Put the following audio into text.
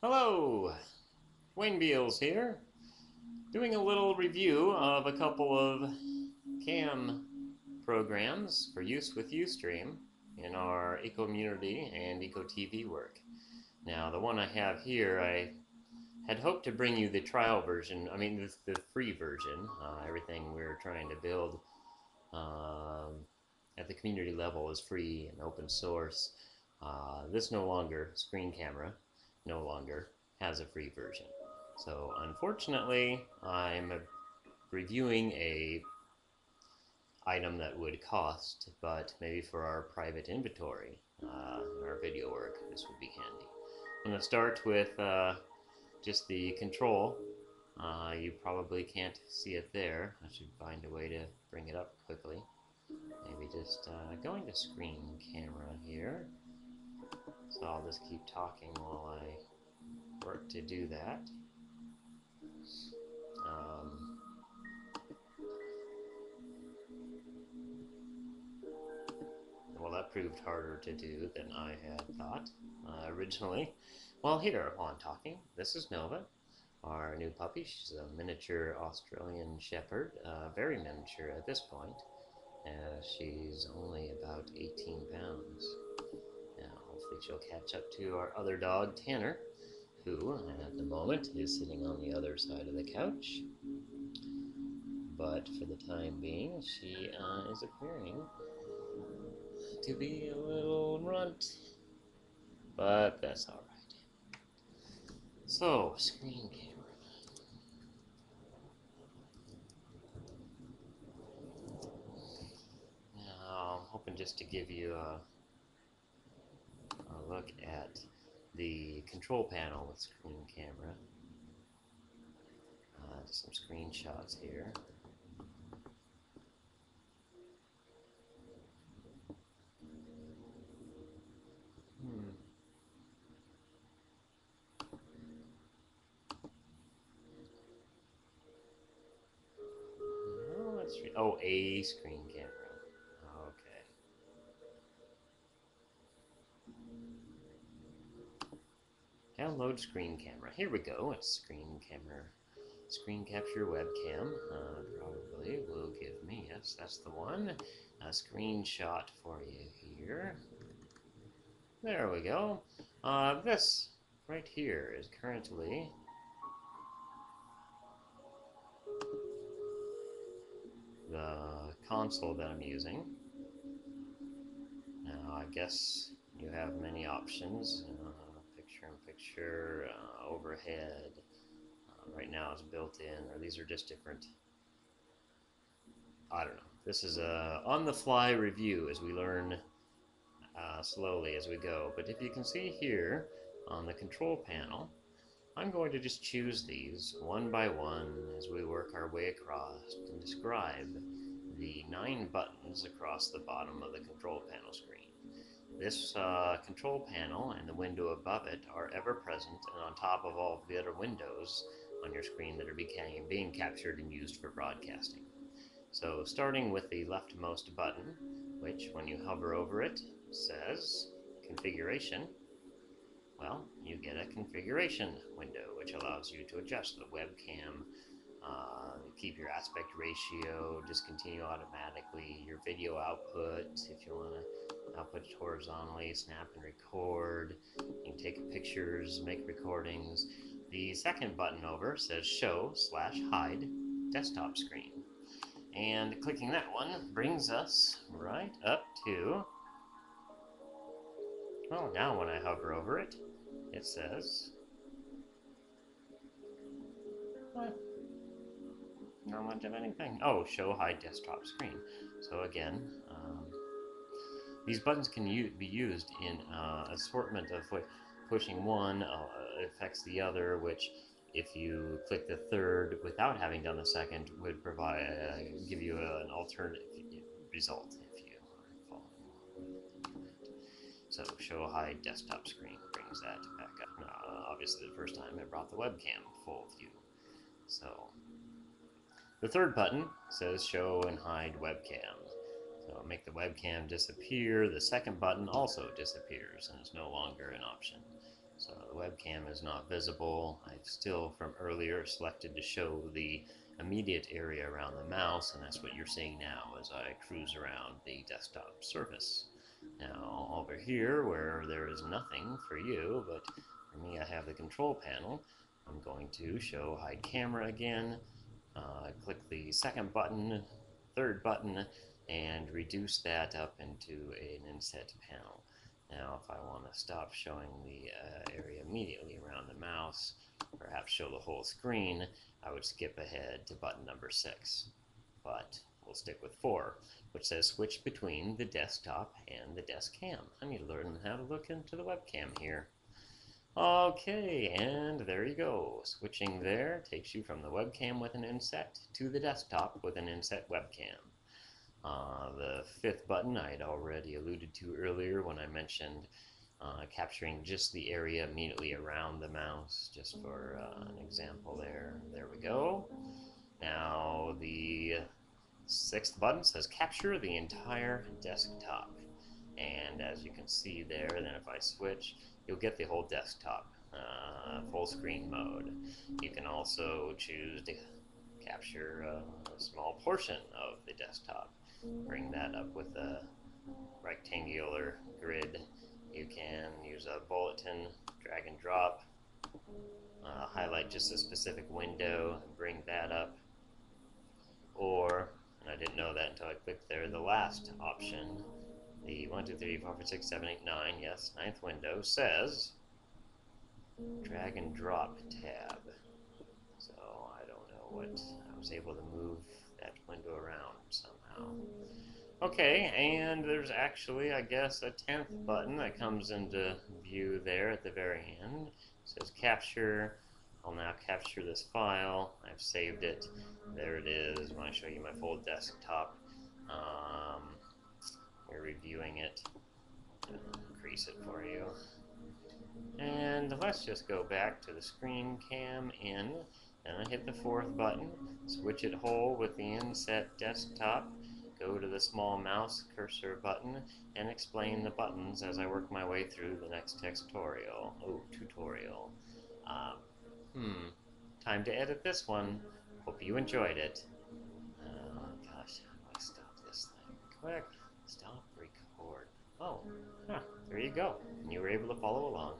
Hello, Dwayne Beals here, doing a little review of a couple of CAM programs for use with Ustream in our eCoMunity and EcoTV work. Now, the one I have here, I had hoped to bring you the trial version, I mean the, the free version, uh, everything we're trying to build um, at the community level is free and open source. Uh, this no longer, screen camera, no longer has a free version. So unfortunately, I'm reviewing a item that would cost, but maybe for our private inventory, uh, our video work, this would be handy. I'm going to start with uh, just the control. Uh, you probably can't see it there. I should find a way to bring it up quickly. Maybe just uh, going to screen camera here. I'll just keep talking while I work to do that. Um, well, that proved harder to do than I had thought uh, originally. Well, here, while I'm talking, this is Nova, our new puppy. She's a miniature Australian Shepherd, uh, very miniature at this point. Uh, she's only about 18 pounds. Hopefully she'll catch up to our other dog, Tanner, who, at the moment, is sitting on the other side of the couch. But for the time being, she uh, is appearing to be a little runt. But that's alright. So, screen camera. Now, I'm hoping just to give you a look at the control panel with screen camera. Uh, some screenshots here. Hmm. No, oh, a screen camera. Download screen camera. Here we go. It's screen camera. Screen capture webcam. Uh, probably will give me, yes, that's the one. A screenshot for you here. There we go. Uh, this right here is currently the console that I'm using. Now, I guess you have many options. Uh, picture-in-picture, uh, overhead. Uh, right now it's built in, or these are just different. I don't know. This is a on-the-fly review as we learn uh, slowly as we go. But if you can see here on the control panel, I'm going to just choose these one by one as we work our way across and describe the nine buttons across the bottom of the control panel screen. This uh, control panel and the window above it are ever present and on top of all of the other windows on your screen that are being, being captured and used for broadcasting. So starting with the leftmost button, which when you hover over it says configuration, well, you get a configuration window which allows you to adjust the webcam, uh, keep your aspect ratio, discontinue automatically your video output if you want to output it horizontally, snap and record. You can take pictures, make recordings. The second button over says show slash hide desktop screen. And clicking that one brings us right up to, well, now when I hover over it, it says, what? Not much of anything. Oh, show hide desktop screen. So again, um, these buttons can be used in uh, assortment of what pushing one uh, affects the other, which if you click the third without having done the second would provide uh, give you an alternative result if you are following So show hide desktop screen brings that back up. Uh, obviously the first time it brought the webcam full view. So the third button says show and hide webcam. So make the webcam disappear. The second button also disappears and is no longer an option. So the webcam is not visible. I've still, from earlier, selected to show the immediate area around the mouse, and that's what you're seeing now as I cruise around the desktop surface. Now, over here, where there is nothing for you, but for me, I have the control panel, I'm going to show hide camera again, uh, click the second button, third button, and reduce that up into an inset panel. Now, if I want to stop showing the uh, area immediately around the mouse, perhaps show the whole screen, I would skip ahead to button number 6. But we'll stick with 4, which says switch between the desktop and the desk cam. I need to learn how to look into the webcam here. Okay, and there you go. Switching there takes you from the webcam with an inset to the desktop with an inset webcam. Uh, the fifth button I had already alluded to earlier when I mentioned uh, capturing just the area immediately around the mouse, just for uh, an example there. There we go. Now the sixth button says capture the entire desktop. And as you can see there, then if I switch, you'll get the whole desktop, uh, full screen mode. You can also choose to capture a small portion of the desktop. Bring that up with a rectangular grid. You can use a bulletin, drag and drop, uh, highlight just a specific window, bring that up. Or, and I didn't know that until I clicked there, the last option the 1, 2, 3, 4, 5, 6, 7, 8, 9, yes, ninth window says drag and drop tab. So I don't know what, I was able to move that window around somehow. Okay, and there's actually, I guess, a 10th button that comes into view there at the very end. It says capture. I'll now capture this file. I've saved it. There it is. When I show you my full desktop. Um, we're reviewing it. Increase it for you. And let's just go back to the screen cam in. And I hit the fourth button. Switch it whole with the inset desktop. Go to the small mouse cursor button and explain the buttons as I work my way through the next tutorial. Oh, tutorial. Um, hmm. Time to edit this one. Hope you enjoyed it. Oh gosh, how do I stop this thing? Quick. Oh, huh, there you go. And you were able to follow along.